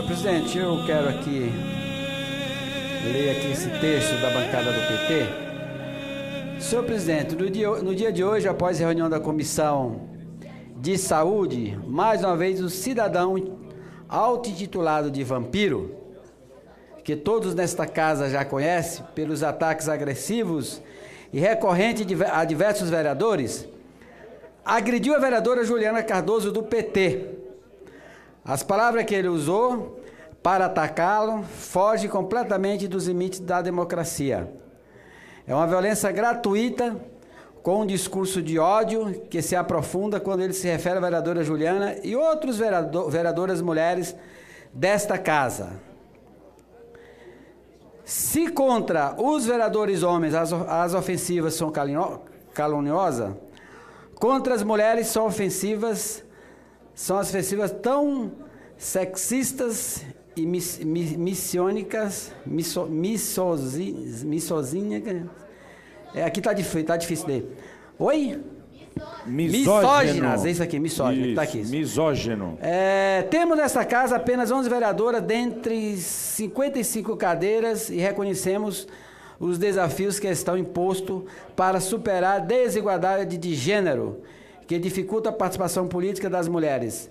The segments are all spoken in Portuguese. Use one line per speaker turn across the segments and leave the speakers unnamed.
senhor presidente, eu quero aqui ler aqui esse texto da bancada do PT. Senhor presidente, no dia, no dia de hoje, após a reunião da Comissão de Saúde, mais uma vez o cidadão auto-intitulado de vampiro, que todos nesta casa já conhecem pelos ataques agressivos e recorrentes a diversos vereadores, agrediu a vereadora Juliana Cardoso do PT. As palavras que ele usou para atacá-lo fogem completamente dos limites da democracia. É uma violência gratuita com um discurso de ódio que se aprofunda quando ele se refere à vereadora Juliana e outros vereador, vereadoras mulheres desta casa. Se contra os vereadores homens as, as ofensivas são caluniosas, contra as mulheres são ofensivas, são as ofensivas tão sexistas e miss, miss, missiônicas, misso, missozinhas. É, aqui tá difícil, tá difícil ler. Oi?
Misóginas,
é isso aqui, misógino, isso, tá aqui.
Misógino.
É, temos nessa casa apenas 11 vereadoras dentre 55 cadeiras e reconhecemos os desafios que estão impostos para superar a desigualdade de gênero que dificulta a participação política das mulheres.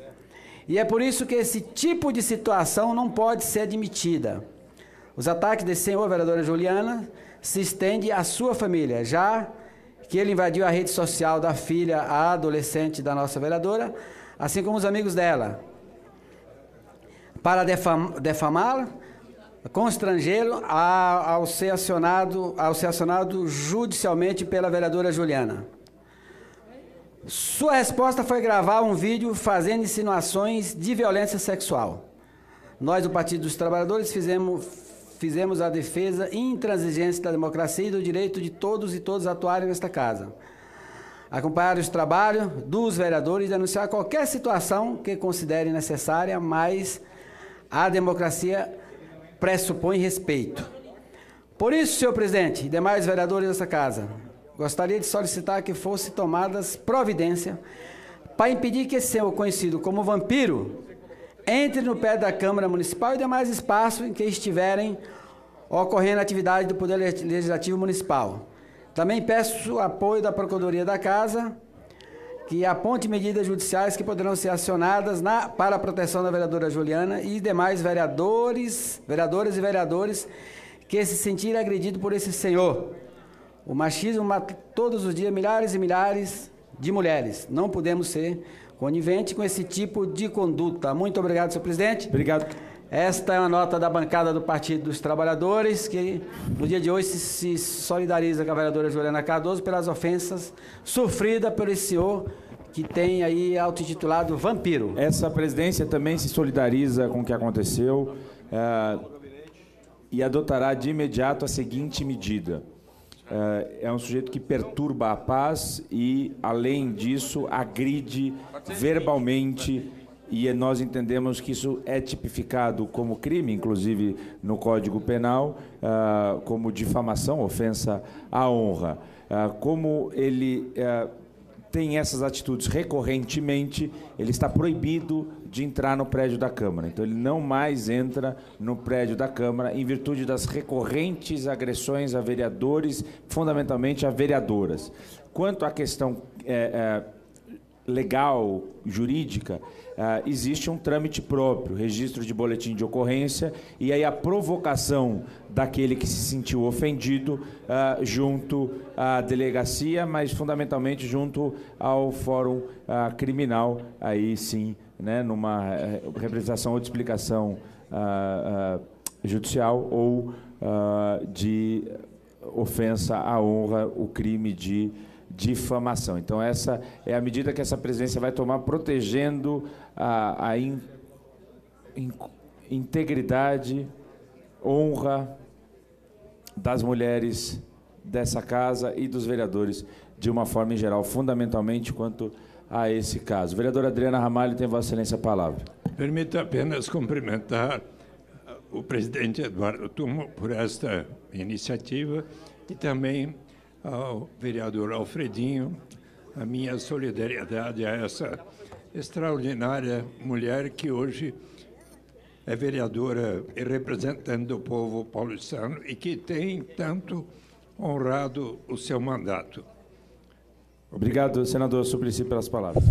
E é por isso que esse tipo de situação não pode ser admitida. Os ataques desse senhor vereadora Juliana se estendem à sua família, já que ele invadiu a rede social da filha, a adolescente da nossa vereadora, assim como os amigos dela, para defam, defamá-la, constrangê-lo ao ao ser acionado judicialmente pela vereadora Juliana. Sua resposta foi gravar um vídeo fazendo insinuações de violência sexual. Nós, do Partido dos Trabalhadores, fizemos, fizemos a defesa intransigente da democracia e do direito de todos e todas atuarem nesta casa. Acompanhar os trabalhos dos vereadores e denunciar qualquer situação que considerem necessária, mas a democracia pressupõe respeito. Por isso, senhor presidente e demais vereadores desta casa, gostaria de solicitar que fossem tomadas providência para impedir que esse senhor conhecido como vampiro entre no pé da Câmara Municipal e demais espaços em que estiverem ocorrendo atividade do Poder Legislativo Municipal. Também peço apoio da Procuradoria da Casa, que aponte medidas judiciais que poderão ser acionadas na, para a proteção da vereadora Juliana e demais vereadores, vereadoras e vereadores que se sentirem agredidos por esse senhor. O machismo mata todos os dias milhares e milhares de mulheres. Não podemos ser coniventes com esse tipo de conduta. Muito obrigado, senhor presidente.
Obrigado.
Esta é uma nota da bancada do Partido dos Trabalhadores, que no dia de hoje se, solidariza com a vereadora Juliana Cardoso pelas ofensas sofridas por esse senhor que tem aí auto-intitulado vampiro.
Essa presidência também se solidariza com o que aconteceu é, e adotará de imediato a seguinte medida. É, é um sujeito que perturba a paz e, além disso, agride verbalmente e nós entendemos que isso é tipificado como crime, inclusive no Código Penal, uh, como difamação, ofensa à honra. Uh, como ele tem essas atitudes recorrentemente, ele está proibido de entrar no prédio da Câmara. Então, ele não mais entra no prédio da Câmara em virtude das recorrentes agressões a vereadores, fundamentalmente a vereadoras. Quanto à questão é, é, legal, jurídica, uh, existe um trâmite próprio, registro de boletim de ocorrência, e aí a provocação daquele que se sentiu ofendido uh, junto à delegacia, mas fundamentalmente junto ao fórum uh, criminal, aí sim, né, numa representação ou de explicação judicial ou de ofensa à honra, o crime de difamação. Então, essa é a medida que essa presidência vai tomar, protegendo a, a in, in, integridade, honra das mulheres dessa casa e dos vereadores de uma forma em geral, fundamentalmente quanto a esse caso. Vereadora Adriana Ramalho, tem Vossa Excelência a palavra.
Permita apenas cumprimentar o presidente Eduardo Tumo por esta iniciativa e também ao vereador Alfredinho a minha solidariedade a essa extraordinária mulher que hoje é vereadora e representante do povo paulistano e que tem tanto honrado o seu mandato.
Obrigado, senador Suplicy, pelas palavras.